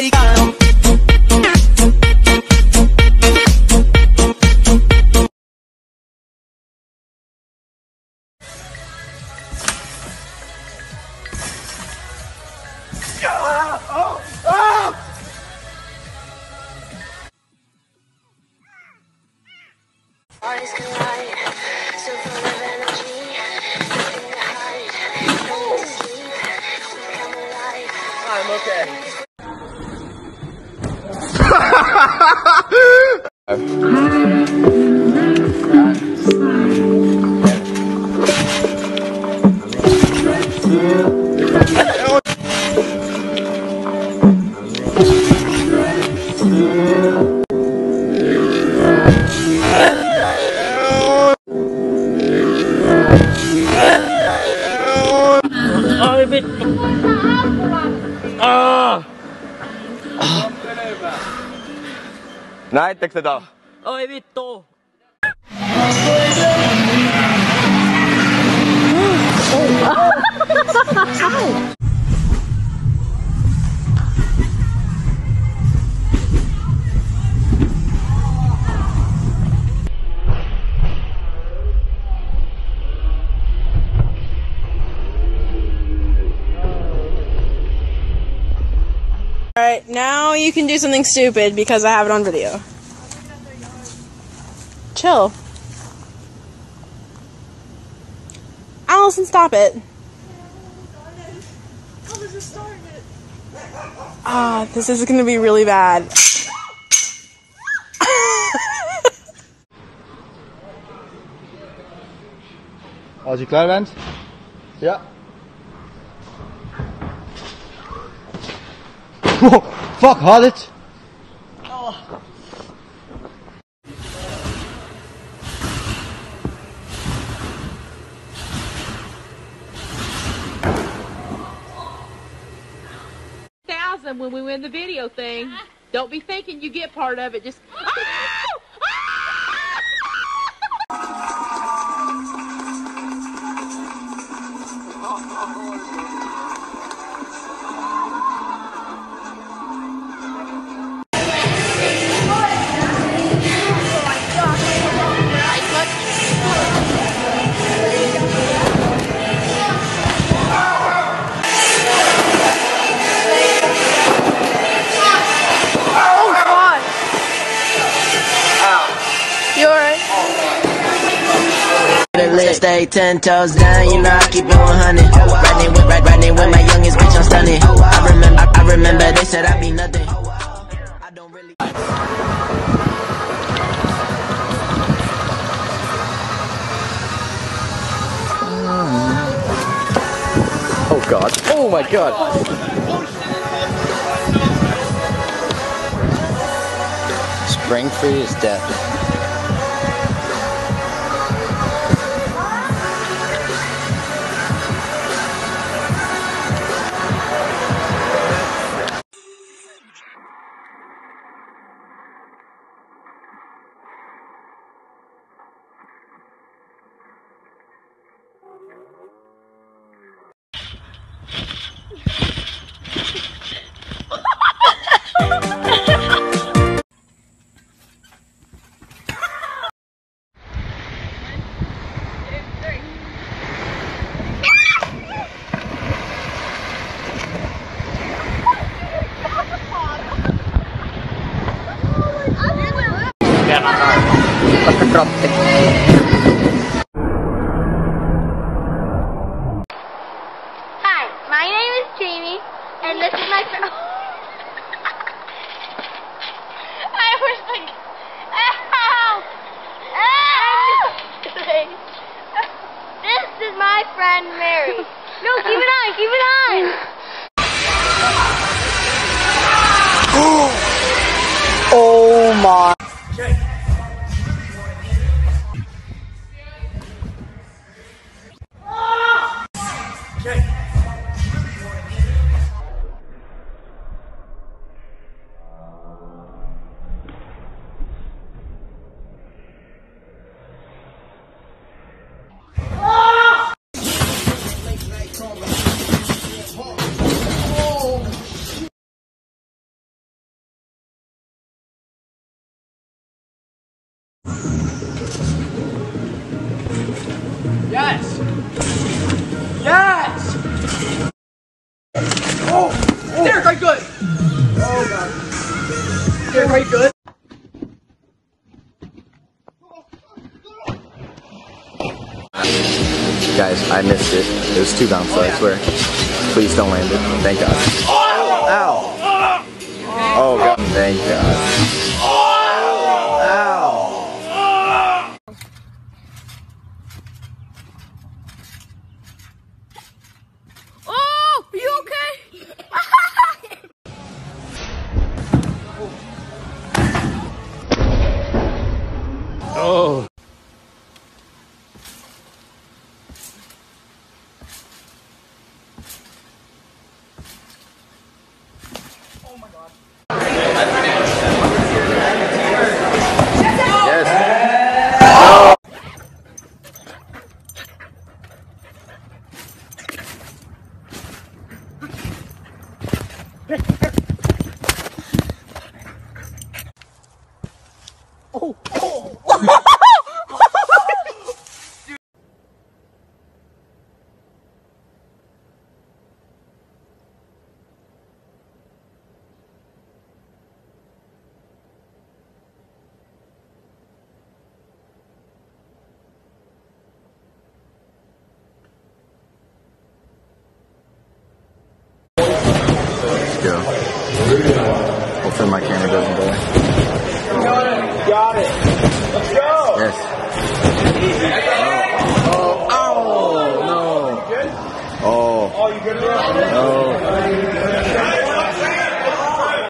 americano. Eyes collide, Ờ. À. Näittekö te tää? Oi vittu! Oh. Alright, now you can do something stupid because I have it on video. Chill. Allison, stop it. Ah, this is gonna be really bad. Als je klaar bent. Wow, fuck, had het. thousand when we win the video thing. Don't be thinking you get part of it. Just. Let's stay ten toes down, you know I keep it 100. Riding with, ride, riding with my youngest bitch, I'm stunning. I remember, I, I remember they said I'd be nothing. I don't really. Oh god. Oh my god. Springfree is death. Hi, my name is Jamie, and this is my friend. I was like, ow! Ow! this is my friend Mary. No, keep it on, keep it on. Oh my. Yes! Yes! Oh! oh. Derek, right good! Oh, God. Derek, right good? Guys, I missed it. It was two bounce, so I oh, swear. Please don't land it. Thank God. Oh! Ow! Oh, God. Thank God. Hopefully my camera doesn't die.